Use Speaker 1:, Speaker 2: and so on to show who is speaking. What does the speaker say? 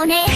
Speaker 1: よね